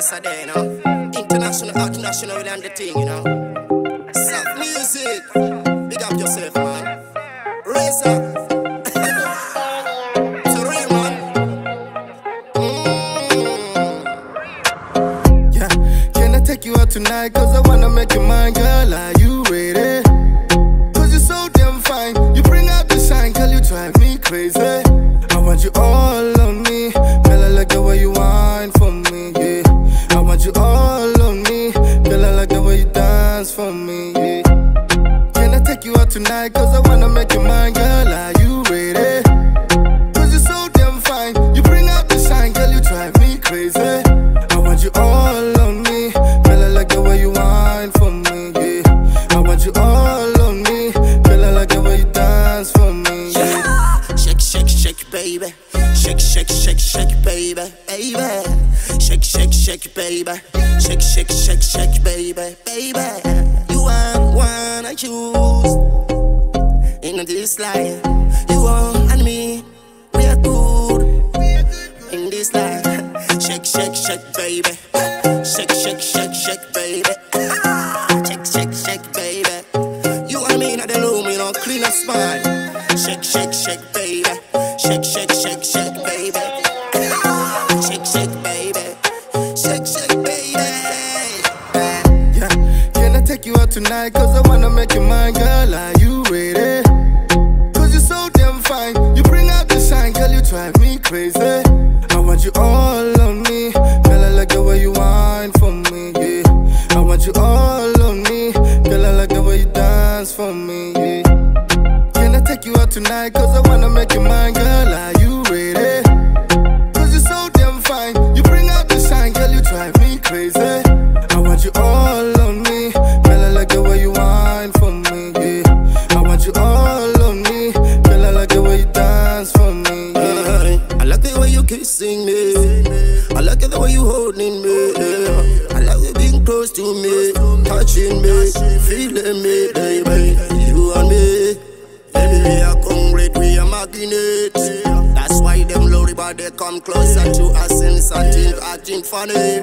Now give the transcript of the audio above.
Saturday, you know. International, international, we the thing, you know. Soft music. Big up yourself, man. Mm. Yeah, can I take you out tonight? Cause I wanna make you mine, girl. Are you ready? Tonight? Cause I wanna make you mine, girl. Are you ready? Cause you're so damn fine. You bring out the shine, girl. You drive me crazy. I want you all on me. Girl, I like the way you whine for me, yeah. I want you all on me. Girl, I like the way you dance for me, yeah. Shake, shake, shake, baby. Shake, shake, shake, shake, baby, baby. Shake, shake, shake, baby. Shake, shake, shake, shake, baby, baby. You are one I choose in this life. You and me, we are good in this life. Shake, shake, shake, baby. Shake, shake, shake, shake, baby. Shake, shake, shake, baby. You and me in the room, you know, clean and smile. Shake, shake, shake, baby. Shake, shake, shake, shake, baby. Shake, shake, baby. Shake, shake, baby. Yeah, can I take you out tonight? Cause I wanna make you mine, girl. Are you ready? Drive me crazy. I want you all on me. Girl, I like the way you whine for me, yeah. I want you all on me. Girl, I like the way you dance for me, yeah. Can I take you out tonight? Cause I wanna make you mine, girl. Are you ready? Cause you're so damn fine. You bring out the shine, girl. You drive me crazy. I want you all on me. Girl, I like the way you whine for me, yeah. I want you all on me. Girl, I like the way you dance for me, kissing me. I like the way you holding me. I like you being close to me, touching me, feeling me, baby. You and me, baby, we are concrete, we are magnets. That's why them low but they come closer to us and starting acting funny.